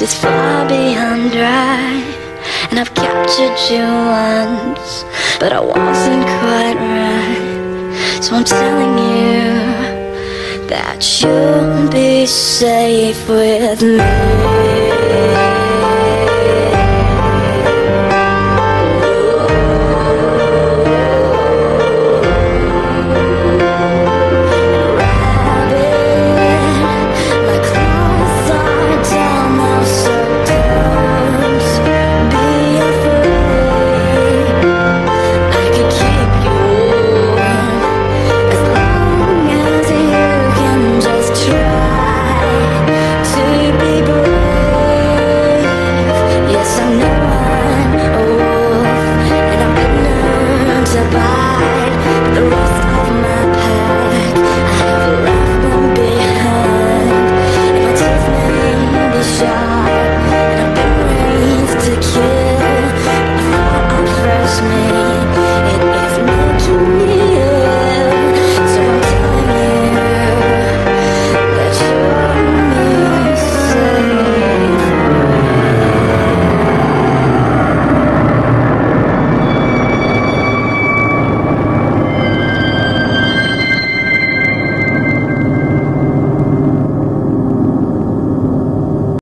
teeth It is far beyond dry And I've captured you once But I wasn't quite right. So I'm telling you That you'll be safe with me.